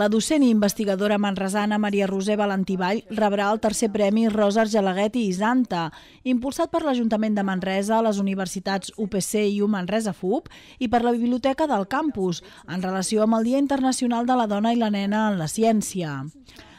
La docent i investigadora manresana Maria Roser Valentí Vall rebrà el tercer premi Rosa Argelaguet i Isanta, impulsat per l'Ajuntament de Manresa, les universitats UPC i U Manresa FUP i per la Biblioteca del Campus, en relació amb el Dia Internacional de la Dona i la Nena en la Ciència.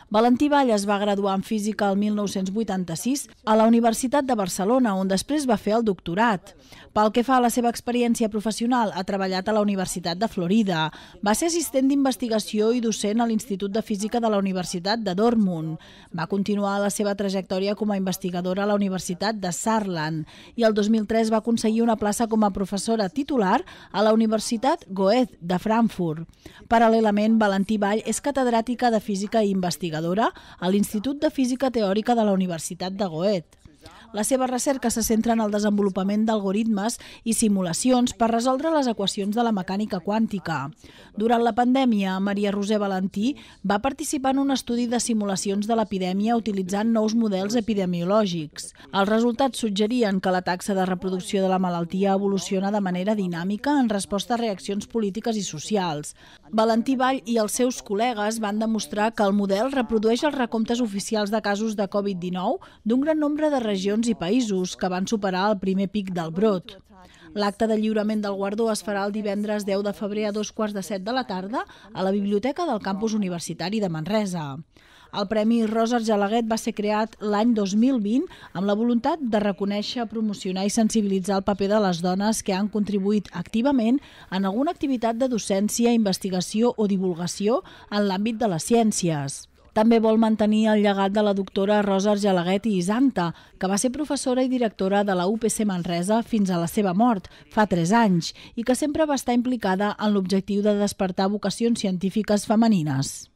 Valentí Vall es va graduar en física el 1986 a la Universitat de Barcelona, on després va fer el doctorat. Pel que fa a la seva experiència professional, ha treballat a la Universitat de Florida. Va ser assistent d'investigació i docent a l'Institut de Física de la Universitat de Dortmund. Va continuar la seva trajectòria com a investigadora a la Universitat de Saarland i el 2003 va aconseguir una plaça com a professora titular a la Universitat Goethe de Frankfurt. Paral·lelament, Valentí Vall és catedràtica de Física i investigadora investigadora a l'Institut de Física Teòrica de la Universitat de Goethe. La seva recerca se centra en el desenvolupament d'algoritmes i simulacions per resoldre les equacions de la mecànica quàntica. Durant la pandèmia, Maria Roser Valentí va participar en un estudi de simulacions de l'epidèmia utilitzant nous models epidemiològics. Els resultats suggerien que la taxa de reproducció de la malaltia evoluciona de manera dinàmica en resposta a reaccions polítiques i socials. Valentí Vall i els seus col·legues van demostrar que el model reprodueix els recomptes oficials de casos de Covid-19 d'un gran nombre de regions regions i països que van superar el primer pic del brot. L'acte de lliurament del guardó es farà el divendres 10 de febrer a dos quarts de set de la tarda a la Biblioteca del Campus Universitari de Manresa. El Premi Rosa Argelaguet va ser creat l'any 2020 amb la voluntat de reconèixer, promocionar i sensibilitzar el paper de les dones que han contribuït activament en alguna activitat de docència, investigació o divulgació en l'àmbit de les ciències. També vol mantenir el llegat de la doctora Rosa Argelaguet i Isanta, que va ser professora i directora de la UPC Manresa fins a la seva mort, fa 3 anys, i que sempre va estar implicada en l'objectiu de despertar vocacions científiques femenines.